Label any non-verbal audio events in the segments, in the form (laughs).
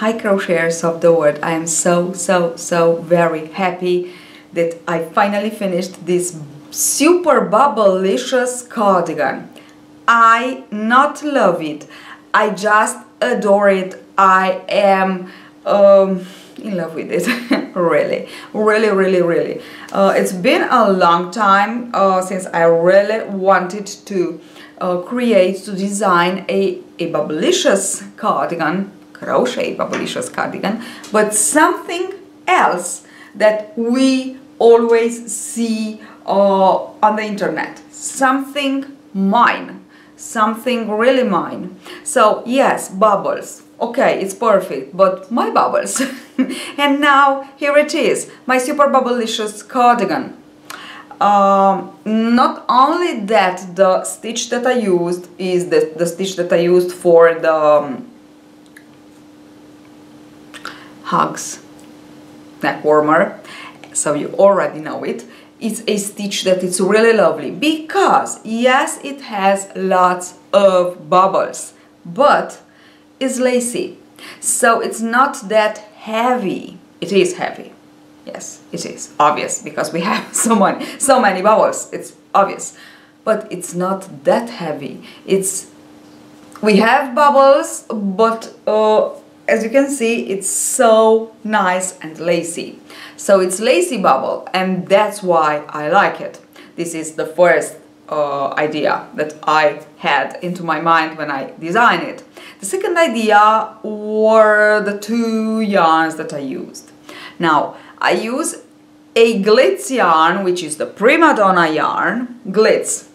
Hi crocheters of the world, I am so so so very happy that I finally finished this super bubblicious cardigan. I not love it, I just adore it, I am um, in love with it. (laughs) Really really really really. Uh, it's been a long time uh, since I really wanted to uh, create to design a, a bubblicious cardigan crochet bubblicious cardigan but something else that we always see uh, on the internet. Something mine. Something really mine. So yes bubbles. Okay it's perfect but my bubbles. (laughs) And now here it is my super bubblicious cardigan. Um, not only that the stitch that I used is the, the stitch that I used for the um, hugs neck warmer so you already know it. It's a stitch that is really lovely because yes it has lots of bubbles but it's lacy. So it's not that heavy. It is heavy. Yes, it is obvious because we (laughs) have so many, so many bubbles. It's obvious, but it's not that heavy. It's we have bubbles, but uh, as you can see, it's so nice and lacy. So it's lacy bubble, and that's why I like it. This is the first uh, idea that I had into my mind when I designed it. The second idea were the two yarns that I used. Now, I use a glitz yarn, which is the Primadonna yarn, glitz.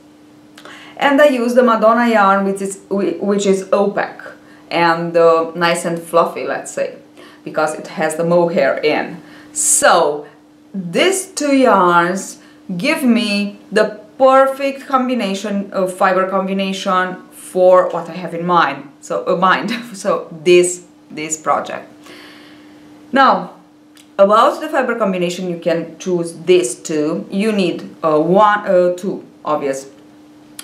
And I use the Madonna yarn, which is, which is opaque and uh, nice and fluffy, let's say, because it has the mohair in. So, these two yarns give me the perfect combination of fiber combination for what I have in mind. So, uh, mind. (laughs) so this this project. Now, about the fiber combination you can choose these two you need uh, one uh, two obvious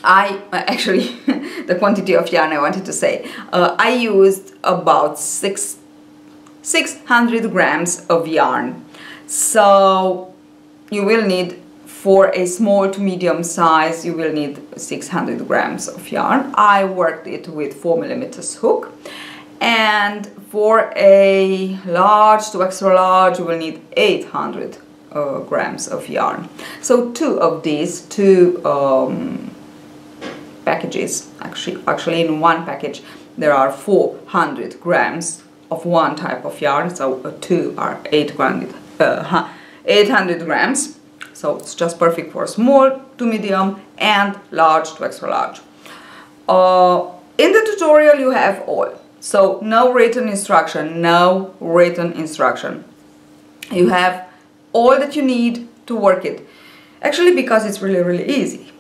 I uh, actually (laughs) the quantity of yarn I wanted to say uh, I used about six 600 grams of yarn. So you will need for a small to medium size you will need 600 grams of yarn. I worked it with 4 millimeters hook. And for a large to extra large you will need 800 uh, grams of yarn. So two of these two um, packages actually actually in one package there are 400 grams of one type of yarn so uh, two are 800, uh, 800 grams so it's just perfect for small to medium and large to extra large uh, in the tutorial you have all so no written instruction, no written instruction. You have all that you need to work it. Actually because it's really really easy.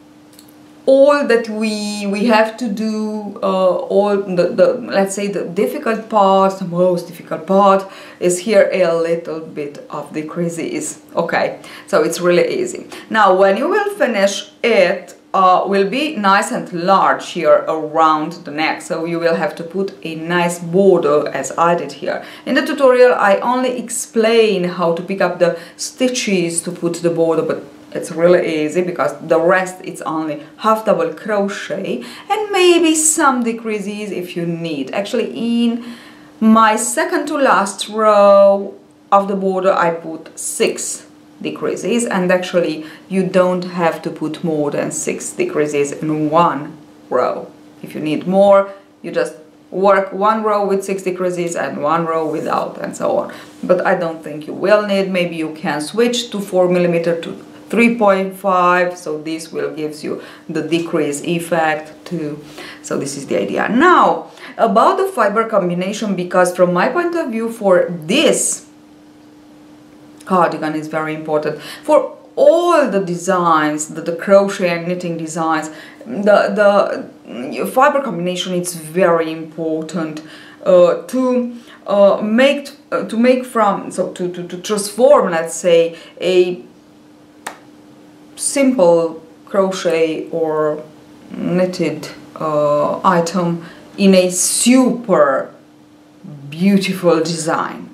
All that we we have to do, uh, all the, the let's say the difficult part, the most difficult part is here a little bit of the creases. Okay, so it's really easy. Now when you will finish it, uh, will be nice and large here around the neck so you will have to put a nice border as I did here. In the tutorial I only explain how to pick up the stitches to put the border but it's really easy because the rest it's only half double crochet and maybe some decreases if you need. Actually in my second to last row of the border I put six decreases and actually you don't have to put more than six decreases in one row. If you need more, you just work one row with six decreases and one row without and so on. But I don't think you will need, maybe you can switch to 4 millimeter to 3.5 so this will gives you the decrease effect too so this is the idea now about the fiber combination because from my point of view for this cardigan is very important. For all the designs, the, the crochet and knitting designs, the, the fiber combination is very important uh, to uh, make uh, to make from so to, to, to transform let's say a simple crochet or knitted uh, item in a super beautiful design.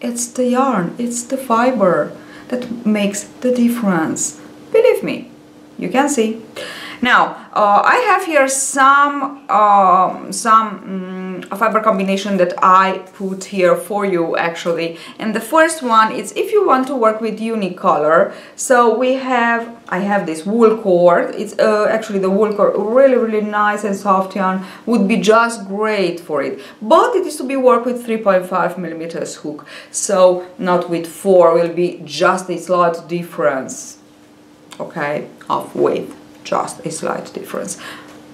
It's the yarn, it's the fiber that makes the difference. Believe me, you can see. Now, uh, I have here some um, some um, fiber combination that I put here for you actually. And the first one is if you want to work with unicolor. So we have, I have this wool cord. It's uh, actually the wool cord, really, really nice and soft yarn. Would be just great for it. But it is to be worked with 3.5 millimeters hook. So not with 4 will be just a slight difference, okay, of weight just a slight difference.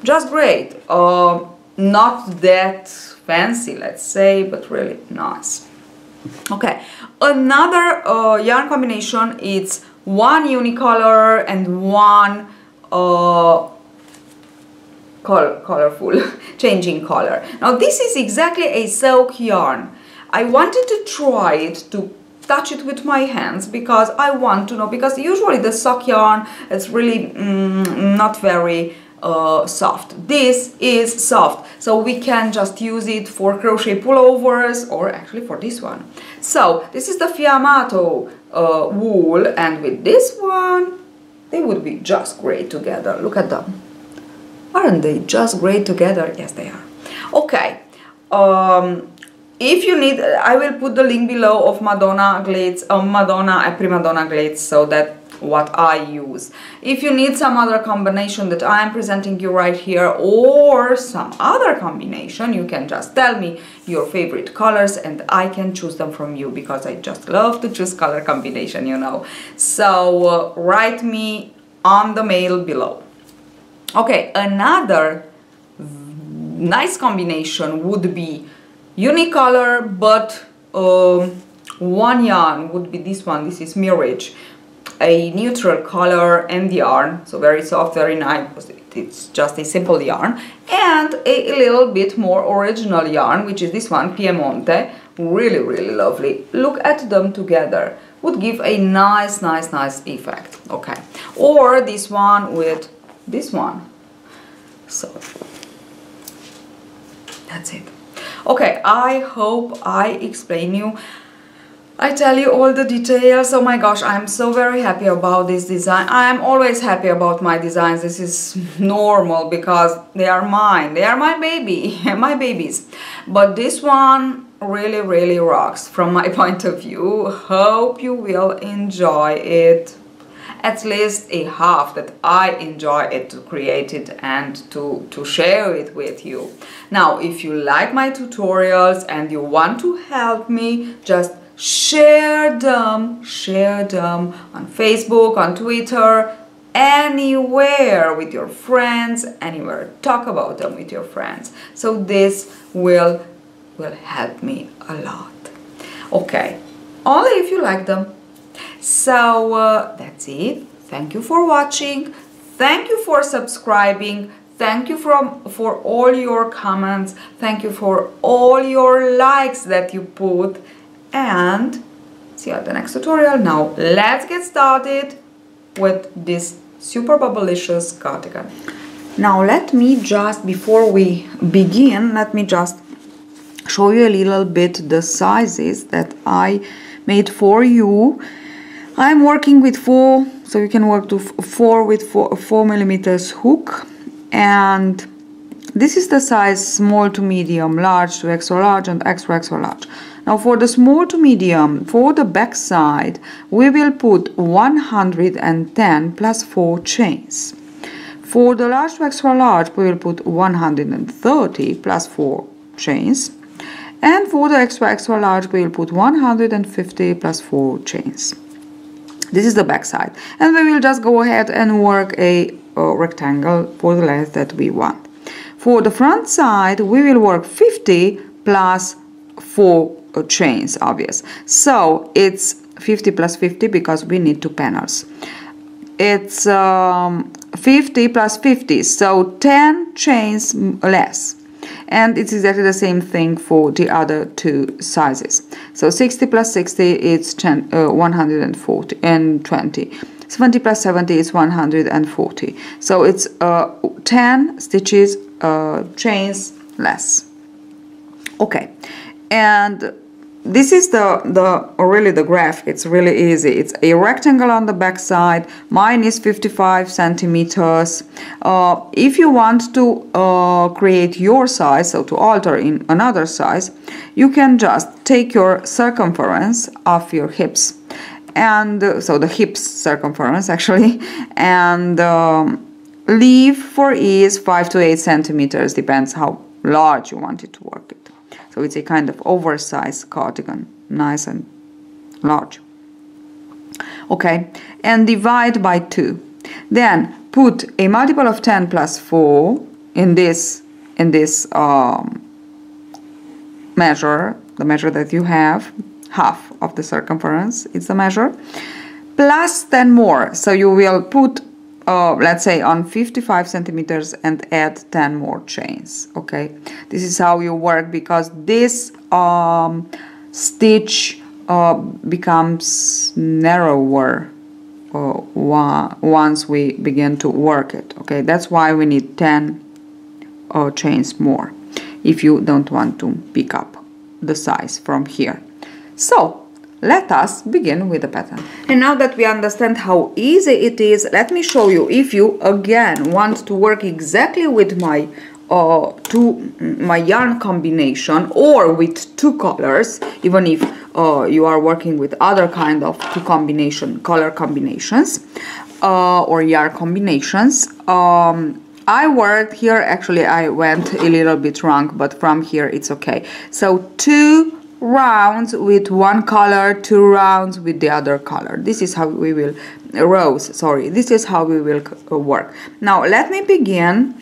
Just great. Uh, not that fancy, let's say, but really nice. Okay, another uh, yarn combination is one unicolor and one uh, color, colorful, (laughs) changing color. Now this is exactly a silk yarn. I wanted to try it to touch it with my hands because I want to know because usually the sock yarn is really mm, not very uh, soft. This is soft so we can just use it for crochet pullovers or actually for this one. So this is the Fiamato uh, wool and with this one they would be just great together. Look at them. Aren't they just great together? Yes they are. Okay. Um, if you need I will put the link below of Madonna Glitz, uh, Madonna and Primadonna Glitz so that what I use. If you need some other combination that I am presenting you right here or some other combination, you can just tell me your favorite colors and I can choose them from you because I just love to choose color combination, you know. So uh, write me on the mail below. Okay, another nice combination would be unicolor but um, one yarn would be this one this is mirage a neutral color and yarn so very soft very nice it's just a simple yarn and a, little bit more original yarn which is this one Piemonte. Really really lovely. Look at them together. Would give a nice nice nice effect okay? Or this one with this one. So that's it. Okay i hope i explain you I tell you all the details. Oh my gosh, I'm so very happy about this design. I am always happy about my designs. This is normal because they are mine. They are my baby, (laughs) my babies. But this one really, really rocks from my (laughs) point of view. Hope you will enjoy it at least a half that I enjoy it to create it and to, to share it with you. Now, if you like my tutorials and you want to help me, just share them, share them on Facebook, on Twitter, anywhere with your friends, anywhere. Talk about them with your friends. So this will, will help me a lot. Okay, only if you like them. So uh, that's it. Thank you for watching. Thank you for subscribing. Thank you from, for all your comments. Thank you for all your likes that you put. And see you at the next tutorial. Now let's get started with this super bubblicious cardigan. Now let me just, before we begin, let me just show you a little bit the sizes that I made for you I'm working with four, so you can work to four with four, four millimeters hook. And this is the size small to medium, large to extra large and extra extra large. Now for the small to medium, for the back side, we will put 110 plus 4 chains. For the large to extra large, we will put 130 plus 4 chains. And for the extra extra large, we will put 150 plus 4 chains. This is the back side. And we will just go ahead and work a, a rectangle for the length that we want. For the front side, we will work 50 plus 4 uh, chains, obvious. So it's 50 plus 50 because we need two panels. It's um, 50 plus 50, so 10 chains less. And it's exactly the same thing for the other two sizes. So 60 plus 60 is 10, uh, 140 and 20 70 plus 70 is 140 so it's uh, 10 stitches uh, chains less. Okay. And this is the the really the graph. It's really easy. It's a rectangle on the back side. Mine is 55 centimeters. Uh, if you want to uh, create your size so to alter in another size you can just take your circumference of your hips. And uh, so the hips circumference (laughs) actually. And um, leave for ease 5 to 8 centimeters. Depends how large you want it to work it so it's a kind of oversized cardigan, nice and large. Okay, and divide by 2. Then put a multiple of 10 plus 4 in this, in this um, measure, the measure that you have, half of the circumference is the measure, plus 10 more. So you will put uh, let's say on 55 centimeters and add 10 more chains okay? This is how you work because this um, stitch uh, becomes narrower uh, once we begin to work it okay? That's why we need 10 uh, chains more if you don't want to pick up the size from here. So let us begin with the pattern. And now that we understand how easy it is, let me show you if you again want to work exactly with my uh, two my yarn combination or with two colors even if uh, you are working with other kind of two combination color combinations uh, or yarn combinations um, I worked here actually I went a little bit wrong but from here it's okay so two rounds with one color, two rounds with the other color. This is how we will, rows, sorry, this is how we will uh, work. Now let me begin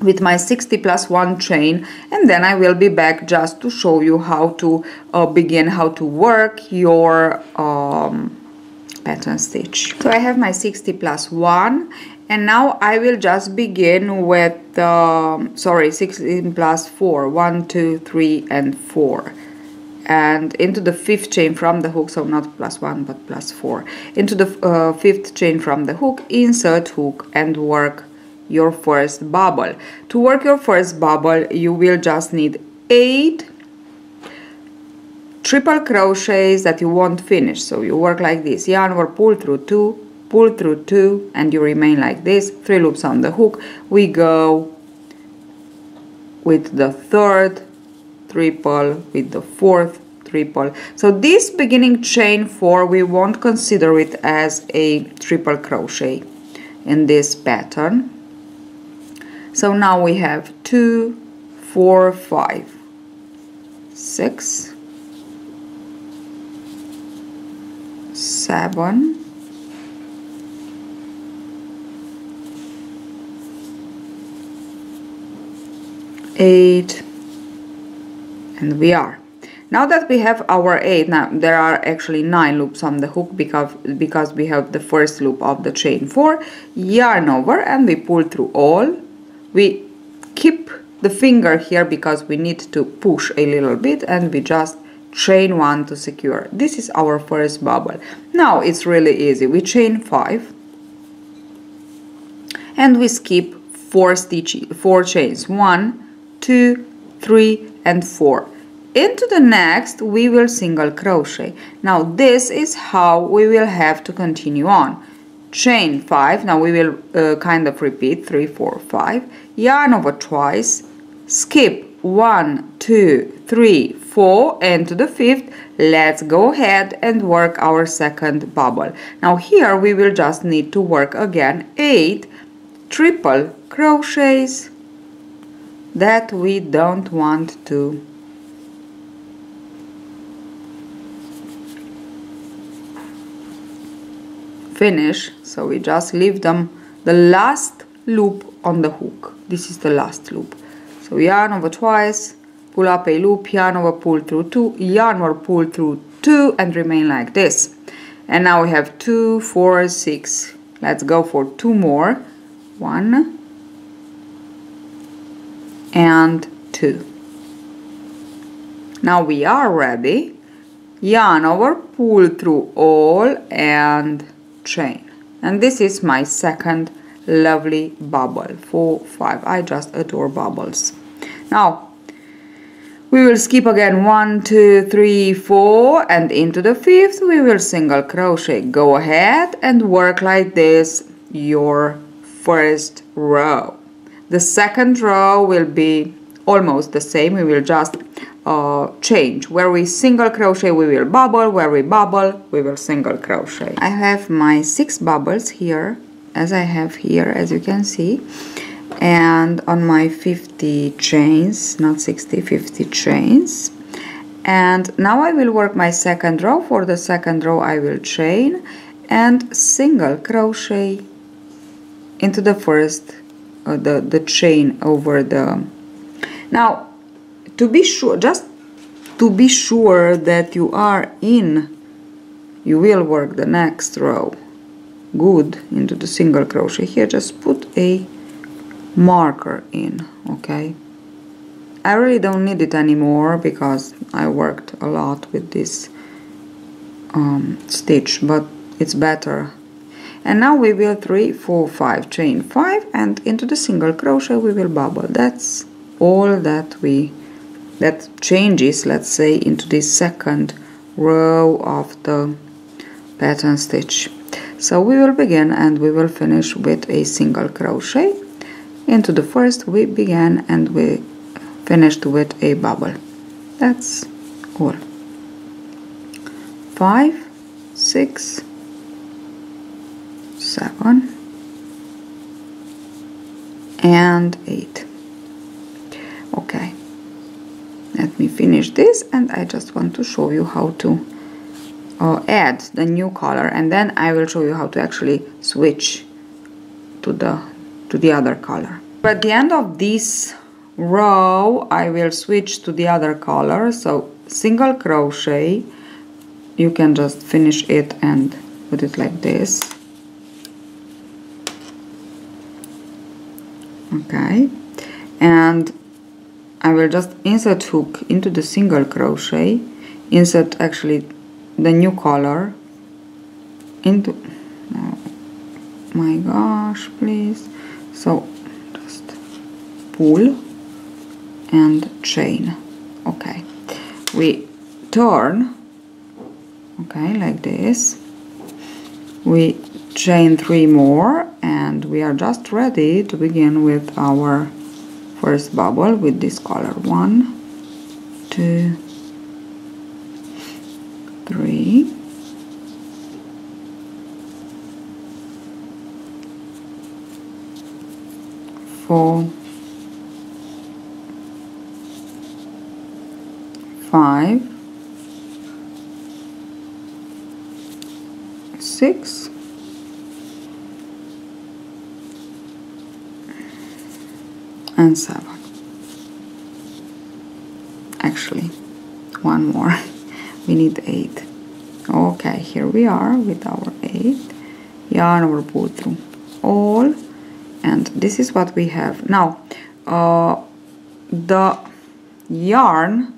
with my 60 plus 1 chain and then I will be back just to show you how to uh, begin, how to work your um, pattern stitch. So I have my 60 plus 1 and now I will just begin with, um, sorry, 16 plus 4, 1, 2, 3 and 4 and into the fifth chain from the hook so not plus one but plus four. Into the uh, fifth chain from the hook insert hook and work your first bubble. To work your first bubble you will just need eight triple crochets that you won't finish. So you work like this. Yarn over pull through two pull through two and you remain like this. Three loops on the hook. We go with the third triple with the fourth triple so this beginning chain 4 we won't consider it as a triple crochet in this pattern. So now we have two four five six seven eight and we are. Now that we have our 8 now there are actually 9 loops on the hook because because we have the first loop of the chain 4 yarn over and we pull through all. We keep the finger here because we need to push a little bit and we just chain 1 to secure. This is our first bubble. Now it's really easy. We chain 5 and we skip 4 stitches 4 chains. 1 2 3 and 4 into the next we will single crochet. Now this is how we will have to continue on. Chain 5 now we will uh, kind of repeat 3 4 5 yarn over twice. Skip 1 2 3 4 and to the fifth. Let's go ahead and work our second bubble. Now here we will just need to work again 8 triple crochets that we don't want to. Finish so we just leave them the last loop on the hook. This is the last loop. So yarn over twice pull up a loop yarn over pull through two yarn over pull through two and remain like this. And now we have two four six. Let's go for two more. One and two. Now we are ready. Yarn over pull through all and chain. And this is my second lovely bubble. Four five. I just adore bubbles. Now we will skip again. One two three four. And into the fifth we will single crochet. Go ahead and work like this your first row the second row will be almost the same. We will just uh, change. Where we single crochet we will bubble. Where we bubble we will single crochet. I have my six bubbles here as I have here as you can see. And on my 50 chains not 60 50 chains. And now I will work my second row. For the second row I will chain and single crochet into the first uh, the the chain over the now to be sure just to be sure that you are in you will work the next row. Good into the single crochet. Here just put a marker in okay? I really don't need it anymore because I worked a lot with this um, stitch but it's better and now we will 3 4 5 chain 5 and into the single crochet we will bubble. That's all that we that changes let's say into this second row of the pattern stitch. So we will begin and we will finish with a single crochet. Into the first we began and we finished with a bubble. That's all. Five six seven and eight. Okay. Let me finish this and I just want to show you how to uh, add the new color and then I will show you how to actually switch to the to the other color. At the end of this row I will switch to the other color. So single crochet. You can just finish it and put it like this okay. And I will just insert hook into the single crochet. Insert actually the new color into oh my gosh please. So just pull and chain. Okay. We turn okay like this. We chain three more and we are just ready to begin with our first bubble with this color. One two three. Four five six and actually one more. (laughs) We need eight. Okay here we are with our eight. Yarn or pull through all. And this is what we have. Now uh, the yarn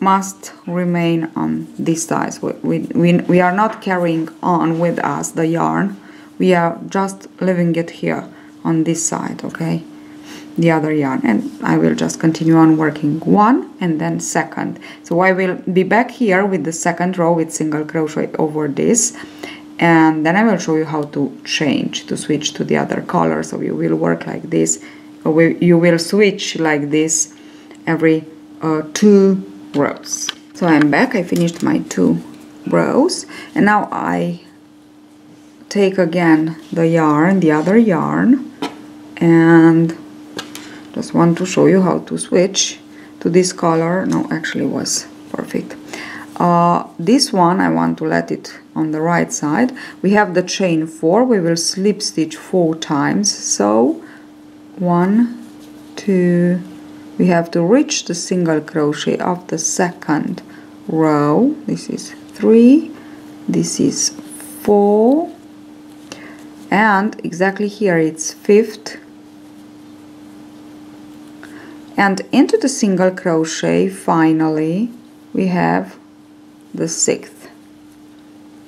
must remain on this side we, we, we, we are not carrying on with us the yarn. We are just leaving it here on this side okay? The other yarn. And I will just continue on working one and then second. So I will be back here with the second row with single crochet over this. And then I will show you how to change to switch to the other color. So you will work like this. You will switch like this every uh, two rows. So I'm back. I finished my two rows. And now I take again the yarn the other yarn and just want to show you how to switch to this color. No actually was perfect. Uh, this one I want to let it on the right side. We have the chain 4 we will slip stitch four times. So one two. We have to reach the single crochet of the second row. This is three. This is four. And exactly here it's fifth and into the single crochet finally we have the sixth.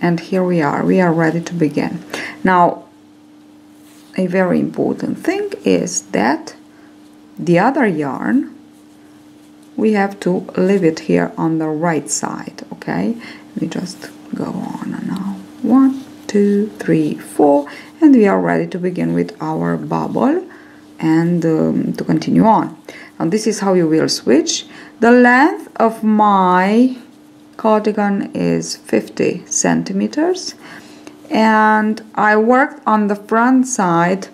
And here we are. We are ready to begin. Now a very important thing is that the other yarn we have to leave it here on the right side okay? We just go on now. One two three four. And we are ready to begin with our bubble and um, to continue on now this is how you will switch the length of my cardigan is 50 centimeters and I worked on the front side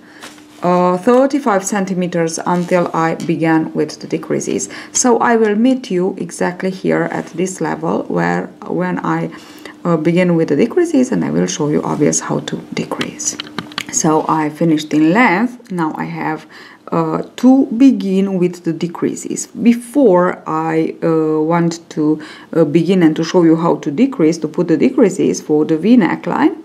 uh, 35 centimeters until I began with the decreases. So I will meet you exactly here at this level where when I uh, begin with the decreases and I will show you obvious how to decrease. So I finished in length, now I have uh, to begin with the decreases. Before I uh, want to uh, begin and to show you how to decrease, to put the decreases for the V neckline,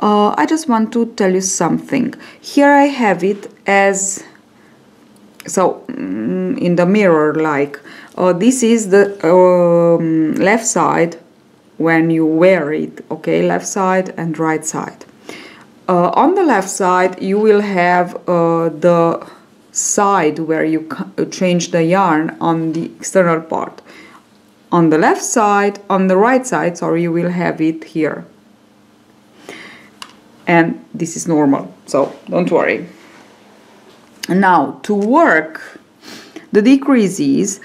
uh, I just want to tell you something. Here I have it as, so mm, in the mirror like, uh, this is the um, left side when you wear it, okay, left side and right side. On the left side you will have the side where you uh, change the yarn on the external part. On the left side, on the right side, sorry, you will have it here. And this is normal so don't worry. Now to work the decreases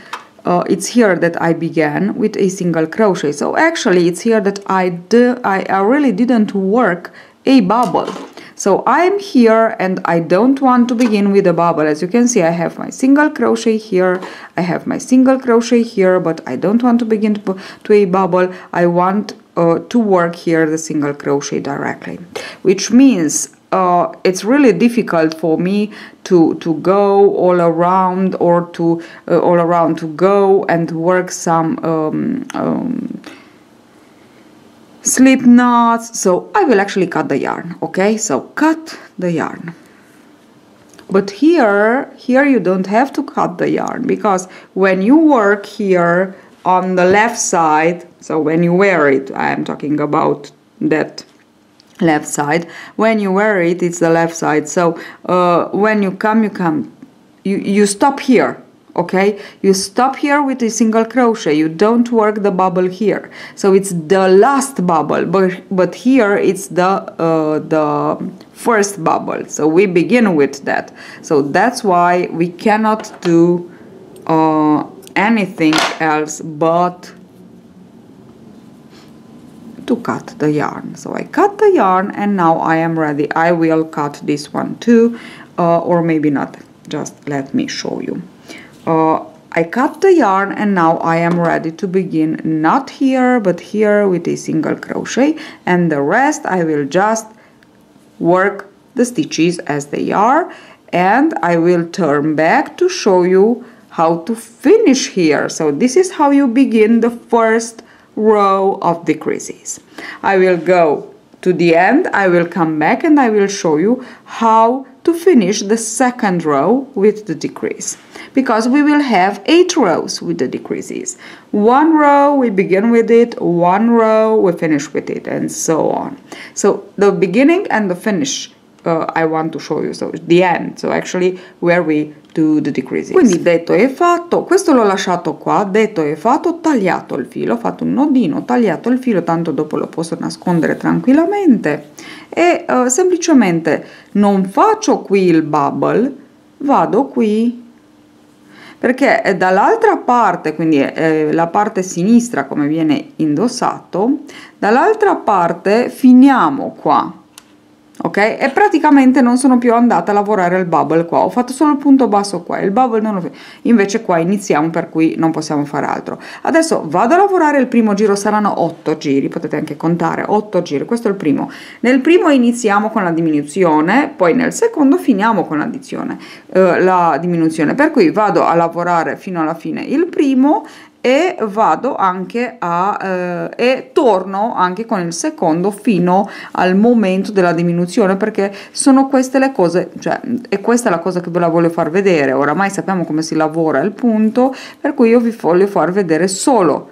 uh, it's here that I began with a single crochet. So actually it's here that I, I, I really didn't work a bubble so I'm here and I don't want to begin with a bubble. As you can see I have my single crochet here. I have my single crochet here but I don't want to begin to, to a bubble. I want uh, to work here the single crochet directly which means uh, it's really difficult for me to to go all around or to uh, all around to go and work some um, um, slip knots so I will actually cut the yarn okay? So cut the yarn. But here here you don't have to cut the yarn because when you work here on the left side so when you wear it I am talking about that left side when you wear it it's the left side. So uh, when you come you come you, you stop here okay? You stop here with a single crochet. You don't work the bubble here. So it's the last bubble but but here it's the uh, the first bubble. So we begin with that. So that's why we cannot do uh, anything else but to cut the yarn. So I cut the yarn and now I am ready. I will cut this one too uh, or maybe not. Just let me show you uh, I cut the yarn and now I am ready to begin not here but here with a single crochet and the rest I will just work the stitches as they are and I will turn back to show you how to finish here. So this is how you begin the first row of decreases. I will go to the end, I will come back and I will show you how to finish the second row with the decrease because we will have eight rows with the decreases. One row we begin with it, one row we finish with it and so on. So the beginning and the finish uh, I want to show you, so the end, so actually where we do the decreases. Quindi detto e fatto, questo l'ho lasciato qua, detto e fatto, ho tagliato il filo, ho fatto un nodino, tagliato il filo, tanto dopo lo posso nascondere tranquillamente. E uh, semplicemente non faccio qui il bubble, vado qui. Perché dall'altra parte, quindi eh, la parte sinistra come viene indossato, dall'altra parte finiamo qua ok? E praticamente non sono più andata a lavorare il bubble qua. Ho fatto solo il punto basso qua. Il bubble non lo invece qua iniziamo per cui non possiamo fare altro. Adesso vado a lavorare il primo giro saranno 8 giri. Potete anche contare 8 giri. Questo è il primo. Nel primo iniziamo con la diminuzione poi nel secondo finiamo con l'addizione eh, la diminuzione. Per cui vado a lavorare fino alla fine il primo e vado anche a eh, e torno anche con il secondo fino al momento della diminuzione perché sono queste le cose cioè e questa è la cosa che ve la voglio far vedere. Oramai sappiamo come si lavora il punto per cui io vi voglio far vedere solo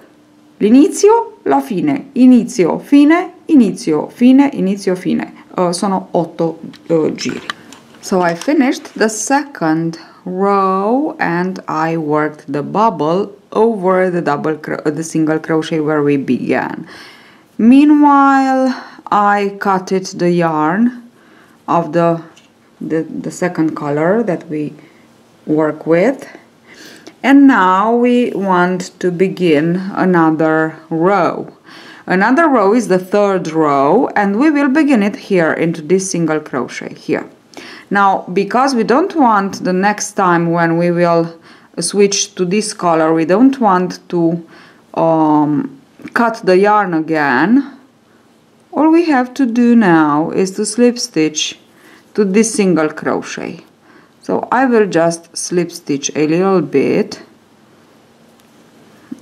l'inizio la fine inizio fine inizio fine inizio fine. Uh, sono otto uh, giri. So I finished the second row and I worked the bubble Oh, over the double uh, the single crochet where we began. Meanwhile I cut it the yarn of the, the the second color that we work with. And now we want to begin another row. Another row is the third row and we will begin it here into this single crochet here. Now because we don't want the next time when we will switch to this color. We don't want to um, cut the yarn again. All we have to do now is to slip stitch to this single crochet. So I will just slip stitch a little bit.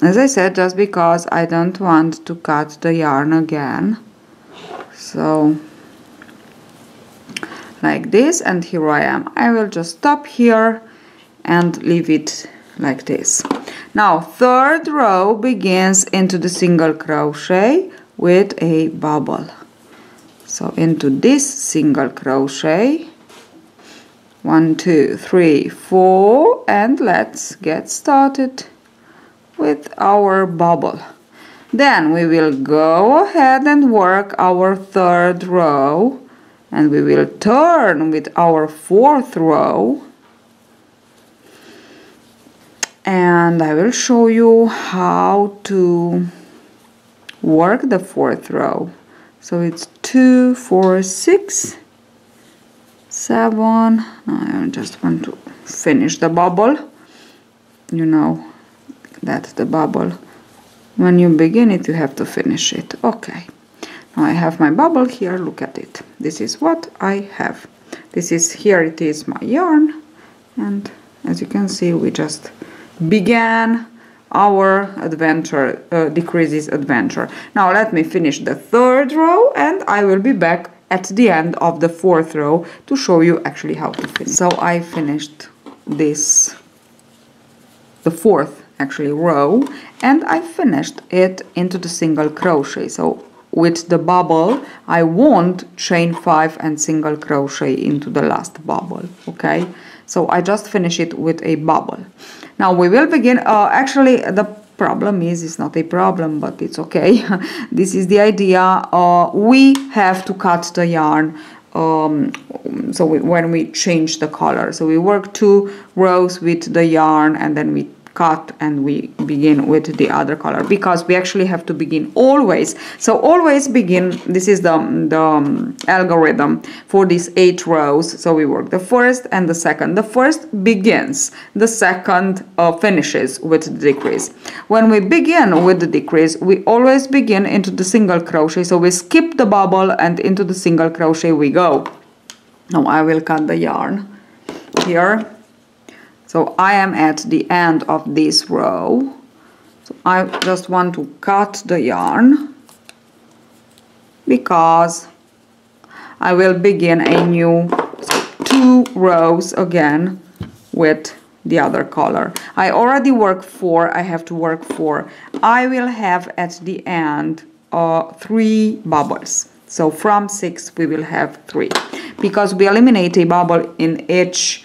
As I said just because I don't want to cut the yarn again. So like this and here I am. I will just stop here and leave it like this. Now third row begins into the single crochet with a bubble. So into this single crochet. One two three four and let's get started with our bubble. Then we will go ahead and work our third row and we will turn with our fourth row and I will show you how to work the fourth row. So it's two four six seven. I just want to finish the bubble. You know that the bubble. When you begin it you have to finish it. Okay. Now I have my bubble here. Look at it. This is what I have. This is here it is my yarn. And as you can see we just began our adventure uh, decreases adventure. Now let me finish the third row and I will be back at the end of the fourth row to show you actually how to finish. So I finished this the fourth actually row and I finished it into the single crochet. So with the bubble I won't chain 5 and single crochet into the last bubble okay so I just finish it with a bubble. Now we will begin uh, actually the problem is it's not a problem but it's okay. (laughs) This is the idea uh, we have to cut the yarn um, so we, when we change the color. So we work two rows with the yarn and then we cut and we begin with the other color because we actually have to begin always. So always begin this is the, the um, algorithm for these eight rows. So we work the first and the second. The first begins the second uh, finishes with the decrease. When we begin with the decrease we always begin into the single crochet. So we skip the bubble and into the single crochet we go. Now I will cut the yarn here so I am at the end of this row. So I just want to cut the yarn because I will begin a new two rows again with the other color. I already work four, I have to work four. I will have at the end uh, three bubbles. So from six we will have three because we eliminate a bubble in each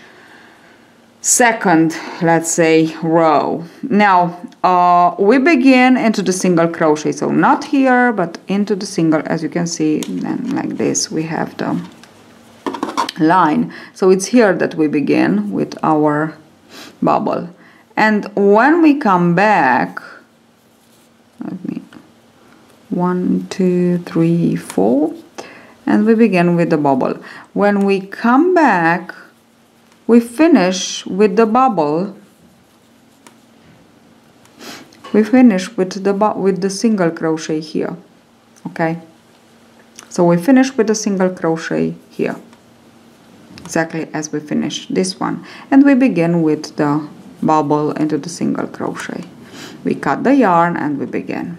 second let's say row. Now uh, we begin into the single crochet so not here but into the single as you can see then like this we have the line. So it's here that we begin with our bubble. And when we come back let me one two three four and we begin with the bubble. When we come back we finish with the bubble. We finish with the with the single crochet here okay? So we finish with a single crochet here exactly as we finish this one. And we begin with the bubble into the single crochet. We cut the yarn and we begin.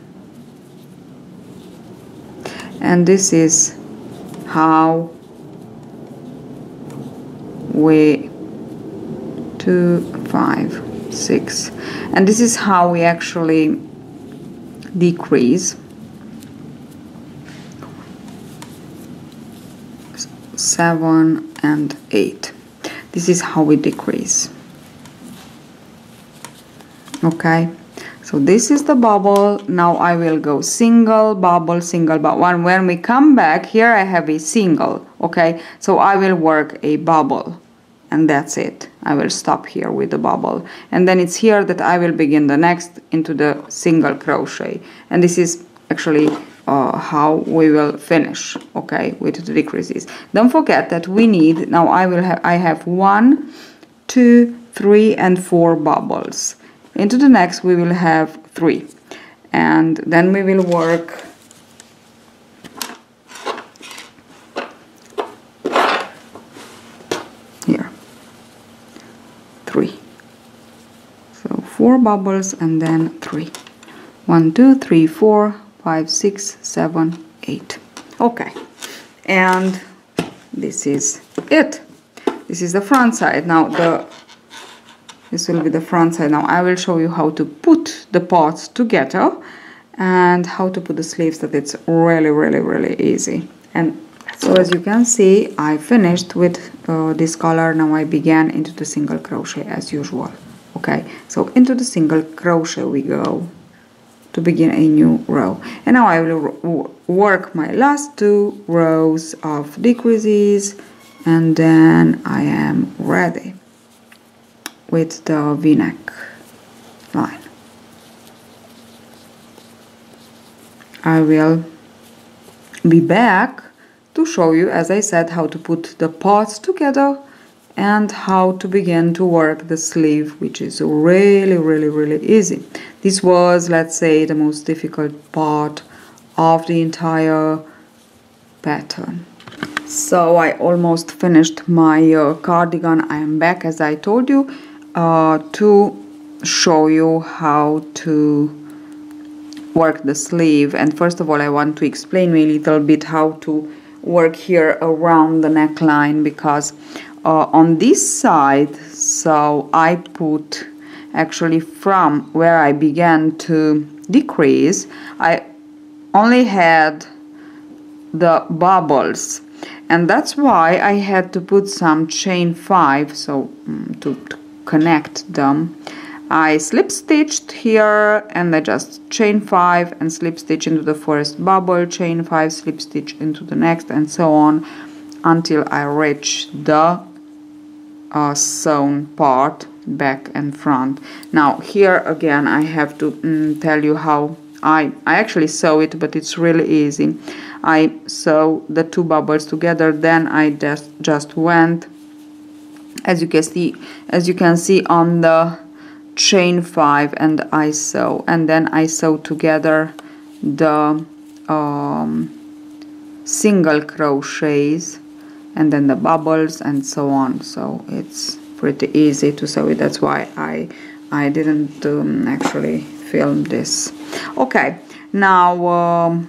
And this is how we two, five, six. And this is how we actually decrease. Seven and eight. This is how we decrease. okay so this is the bubble now I will go single bubble single but when when we come back here I have a single okay so I will work a bubble and that's it. I will stop here with the bubble. And then it's here that I will begin the next into the single crochet. And this is actually uh, how we will finish okay with the decreases. Don't forget that we need now I will have I have one two three and four bubbles. Into the next we will have three. And then we will work here three so four bubbles and then three one two three four five, six, seven, eight. Okay, and this is it. This is the front side. Now the this will be the front side. Now I will show you how to put the parts together and how to put the sleeves that it's really really really easy and so as you can see I finished with uh, this color now I began into the single crochet as usual okay? So into the single crochet we go to begin a new row. And now I will work my last two rows of decreases and then I am ready with the v-neck line. I will be back to show you as I said how to put the parts together and how to begin to work the sleeve which is really really really easy. This was let's say the most difficult part of the entire pattern. So I almost finished my uh, cardigan. I am back as I told you uh, to show you how to work the sleeve. And first of all I want to explain a little bit how to work here around the neckline because uh, on this side so I put actually from where I began to decrease I only had the bubbles. And that's why I had to put some chain 5 so um, to, to connect them I slip stitched here and I just chain 5 and slip stitch into the first bubble chain 5 slip stitch into the next and so on until I reach the uh, sewn part back and front. Now here again I have to mm, tell you how I I actually sew it but it's really easy. I sew the two bubbles together then I just just went as you can see as you can see on the chain 5 and I sew and then I sew together the um, single crochets and then the bubbles and so on. So it's pretty easy to sew it. That's why I I didn't um, actually film this. Okay now um,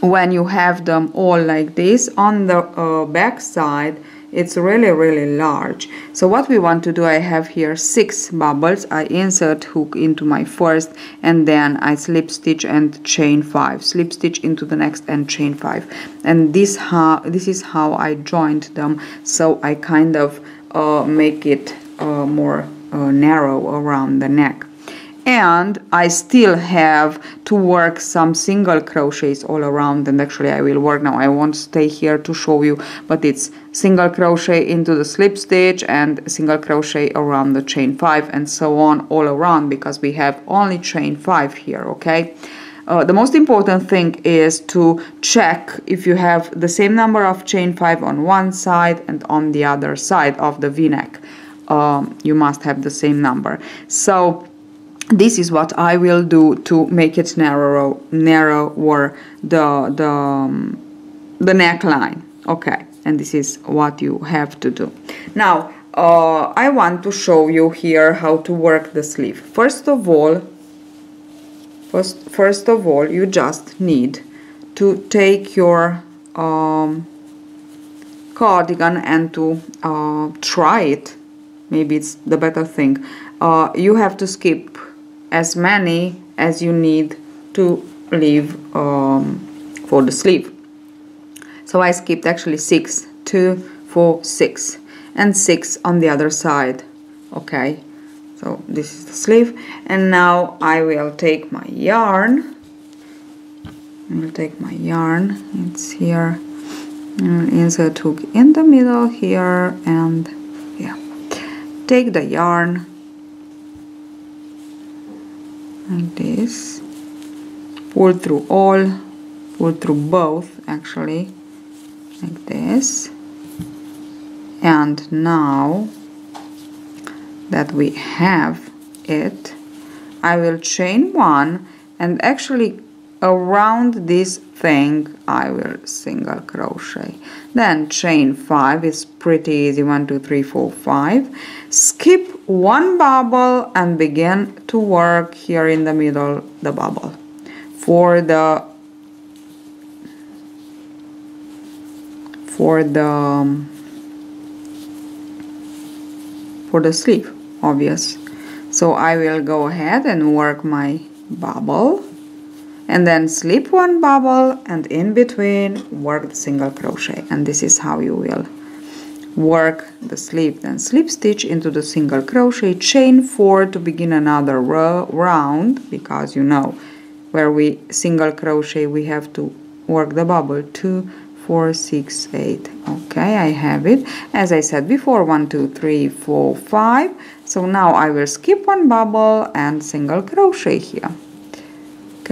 when you have them all like this on the uh, back side it's really really large. So what we want to do I have here six bubbles. I insert hook into my first and then I slip stitch and chain five. Slip stitch into the next and chain five. And this how this is how I joined them. So I kind of uh, make it uh, more uh, narrow around the neck and I still have to work some single crochets all around and actually I will work now. I won't stay here to show you but it's single crochet into the slip stitch and single crochet around the chain 5 and so on all around because we have only chain 5 here okay? Uh, the most important thing is to check if you have the same number of chain 5 on one side and on the other side of the v-neck um, you must have the same number. So this is what I will do to make it narrow, narrower the the um, the neckline. Okay, and this is what you have to do. Now uh, I want to show you here how to work the sleeve. First of all, first first of all, you just need to take your um, cardigan and to uh, try it. Maybe it's the better thing. Uh, you have to skip as many as you need to leave um, for the sleeve so I skipped actually six two four six and six on the other side. Okay so this is the sleeve and now I will take my yarn. I will take my yarn. It's here. And insert hook in the middle here and yeah. Take the yarn like this. Pull through all. Pull through both actually. Like this. And now that we have it I will chain one and actually around this thing I will single crochet. Then chain five is pretty easy. One two three four five. Skip one bubble and begin to work here in the middle the bubble. For the for the for the sleeve obvious. So I will go ahead and work my bubble and then slip one bubble and in between work the single crochet. And this is how you will work the sleeve. Then slip stitch into the single crochet chain four to begin another row round because you know where we single crochet we have to work the bubble. Two four six eight. Okay I have it. As I said before one two three four five. So now I will skip one bubble and single crochet here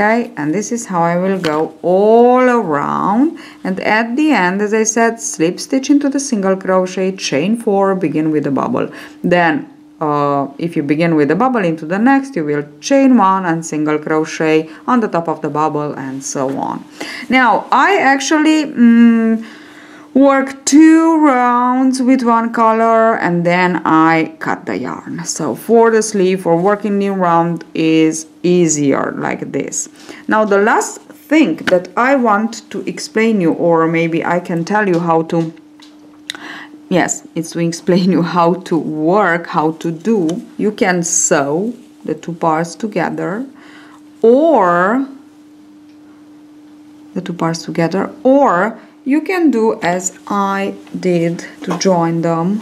okay? And this is how I will go all around. And at the end as I said slip stitch into the single crochet chain four begin with a bubble. Then uh, if you begin with a bubble into the next you will chain one and single crochet on the top of the bubble and so on. Now I actually mm, work two rounds with one color and then I cut the yarn. So for the sleeve for working new round is easier like this. Now the last thing that I want to explain you or maybe I can tell you how to yes it's to explain you how to work how to do. You can sew the two parts together or the two parts together or you can do as I did to join them.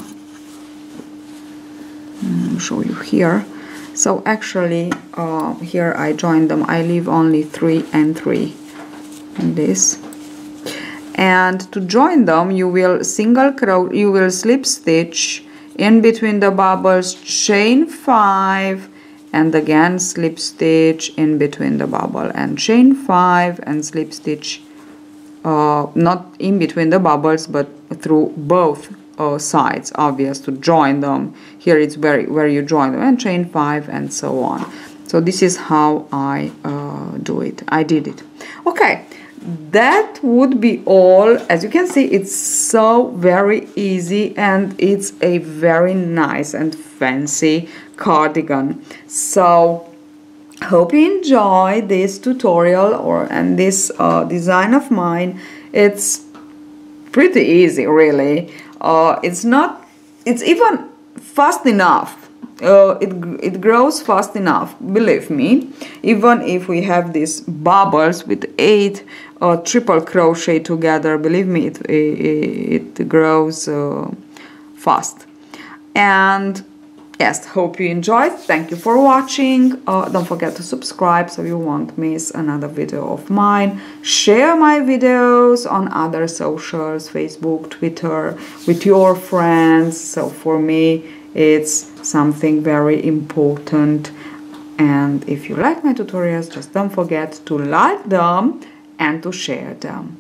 I'll show you here. So actually uh, here I joined them. I leave only three and three. In this. And to join them you will single crow you will slip stitch in between the bubbles chain five and again slip stitch in between the bubble. And chain five and slip stitch not in between the bubbles but through both uh, sides obvious to join them. Here it's where, where you join them and chain five and so on. So this is how I uh, do it. I did it. Okay. That would be all. As you can see it's so very easy and it's a very nice and fancy cardigan. So hope you enjoy this tutorial or and this uh, design of mine. It's pretty easy really. Uh, it's not it's even fast enough. Uh, it, it grows fast enough believe me. Even if we have these bubbles with eight uh, triple crochet together believe me it, it, it grows uh, fast. And yes hope you enjoyed. Thank you for watching. Uh, don't forget to subscribe so you won't miss another video of mine. Share my videos on other socials facebook twitter with your friends. So for me it's something very important. And if you like my tutorials just don't forget to like them and to share them.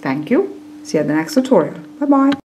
Thank you. See you at the next tutorial. Bye bye